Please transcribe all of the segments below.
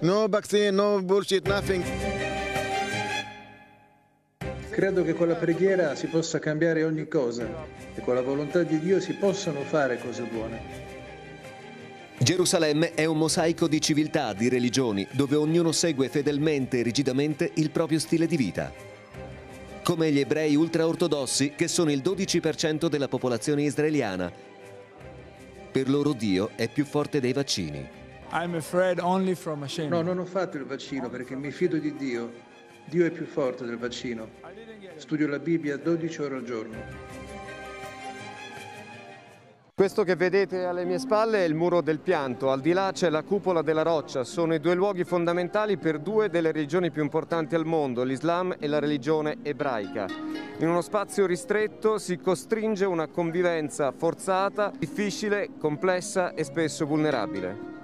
No vaccine, no bullshit, nothing. Credo che con la preghiera si possa cambiare ogni cosa e con la volontà di Dio si possono fare cose buone. Gerusalemme è un mosaico di civiltà, di religioni, dove ognuno segue fedelmente e rigidamente il proprio stile di vita. Come gli ebrei ultraortodossi, che sono il 12% della popolazione israeliana. Per loro Dio è più forte dei vaccini. I'm afraid only from Hashem. No, non ho fatto il vaccino perché mi fido di Dio. Dio è più forte del vaccino. Studio la Bibbia 12 ore al giorno. Questo che vedete alle mie spalle è il muro del pianto, al di là c'è la cupola della roccia, sono i due luoghi fondamentali per due delle religioni più importanti al mondo, l'Islam e la religione ebraica. In uno spazio ristretto si costringe una convivenza forzata, difficile, complessa e spesso vulnerabile.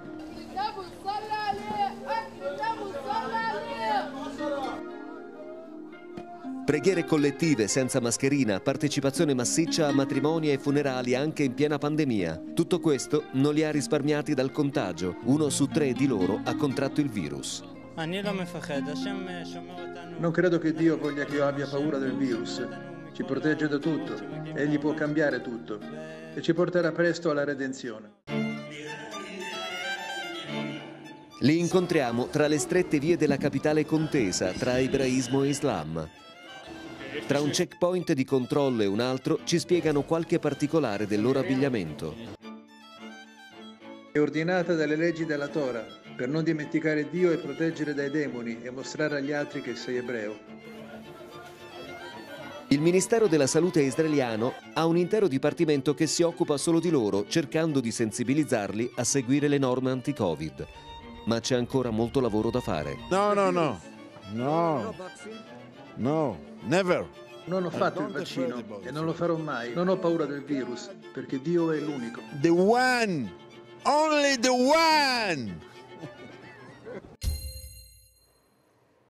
Preghiere collettive senza mascherina, partecipazione massiccia a matrimoni e funerali anche in piena pandemia. Tutto questo non li ha risparmiati dal contagio. Uno su tre di loro ha contratto il virus. Non credo che Dio voglia che io abbia paura del virus. Ci protegge da tutto. Egli può cambiare tutto e ci porterà presto alla redenzione. Li incontriamo tra le strette vie della capitale contesa, tra ebraismo e islam. Tra un checkpoint di controllo e un altro ci spiegano qualche particolare del loro abbigliamento. È ordinata dalle leggi della Tora per non dimenticare Dio e proteggere dai demoni e mostrare agli altri che sei ebreo. Il Ministero della Salute israeliano ha un intero dipartimento che si occupa solo di loro, cercando di sensibilizzarli a seguire le norme anti-Covid. Ma c'è ancora molto lavoro da fare. No, no, no. No. No, never. Non ho fatto il vaccino e non lo farò mai. Non ho paura del virus perché Dio è l'unico. The one. Only the one.